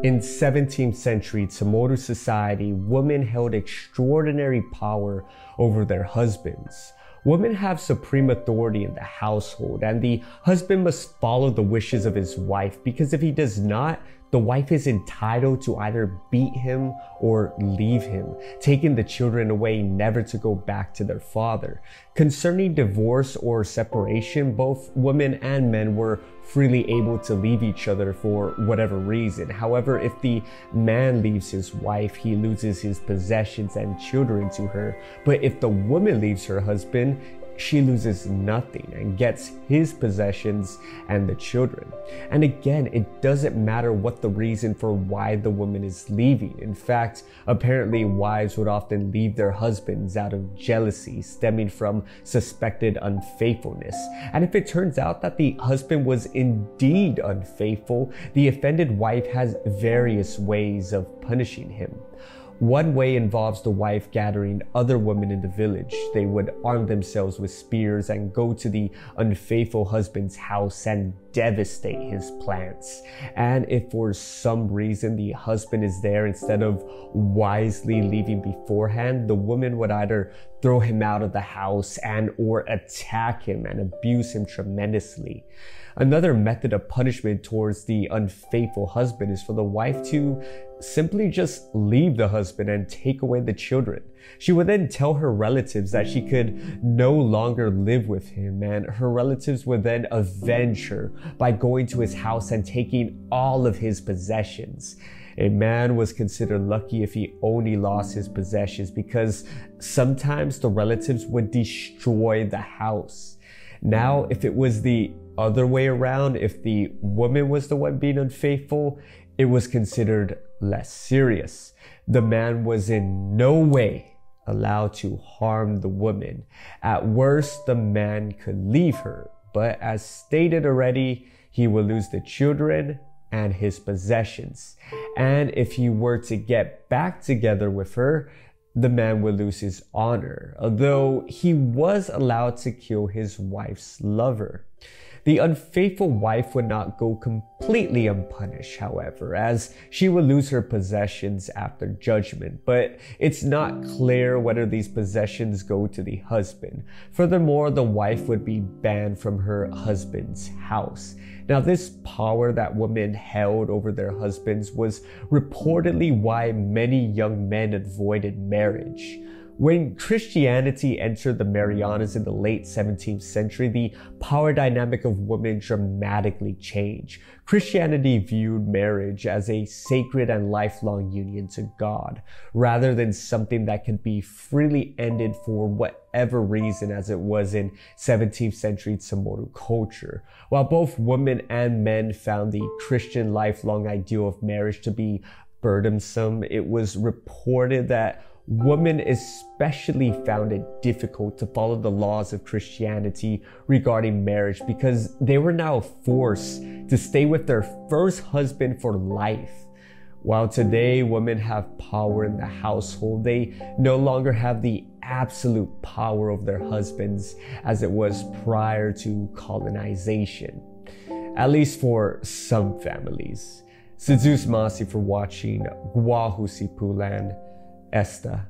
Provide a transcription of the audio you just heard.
In 17th century CHamoru society, women held extraordinary power over their husbands. Women have supreme authority in the household, and the husband must follow the wishes of his wife because if he does not, the wife is entitled to either beat him or leave him, taking the children away never to go back to their father. Concerning divorce or separation, both women and men were freely able to leave each other for whatever reason. However, if the man leaves his wife, he loses his possessions and children to her. But if the woman leaves her husband, she loses nothing and gets his possessions and the children. And again, it doesn't matter what the reason for why the woman is leaving. In fact, apparently wives would often leave their husbands out of jealousy stemming from suspected unfaithfulness. And if it turns out that the husband was indeed unfaithful, the offended wife has various ways of punishing him. One way involves the wife gathering other women in the village. They would arm themselves with spears and go to the unfaithful husband's house and devastate his plants. And if for some reason the husband is there instead of wisely leaving beforehand, the woman would either throw him out of the house and or attack him and abuse him tremendously. Another method of punishment towards the unfaithful husband is for the wife to simply just leave the husband and take away the children. She would then tell her relatives that she could no longer live with him, and her relatives would then avenge her by going to his house and taking all of his possessions. A man was considered lucky if he only lost his possessions because sometimes the relatives would destroy the house. Now, if it was the other way around, if the woman was the one being unfaithful, it was considered less serious. The man was in no way allowed to harm the woman. At worst, the man could leave her, but as stated already, he will lose the children and his possessions. And if he were to get back together with her, the man would lose his honor, although he was allowed to kill his wife's lover. The unfaithful wife would not go completely unpunished, however, as she would lose her possessions after judgment, but it's not clear whether these possessions go to the husband. Furthermore, the wife would be banned from her husband's house. Now, this power that women held over their husbands was reportedly why many young men avoided marriage. When Christianity entered the Marianas in the late 17th century, the power dynamic of women dramatically changed. Christianity viewed marriage as a sacred and lifelong union to God, rather than something that could be freely ended for whatever reason as it was in 17th century CHamoru culture. While both women and men found the Christian lifelong ideal of marriage to be burdensome, it was reported that women especially found it difficult to follow the laws of Christianity regarding marriage because they were now forced to stay with their first husband for life. While today women have power in the household, they no longer have the absolute power of their husbands as it was prior to colonization. At least for some families. Sezus Masi for watching Guahu si Pulan Esta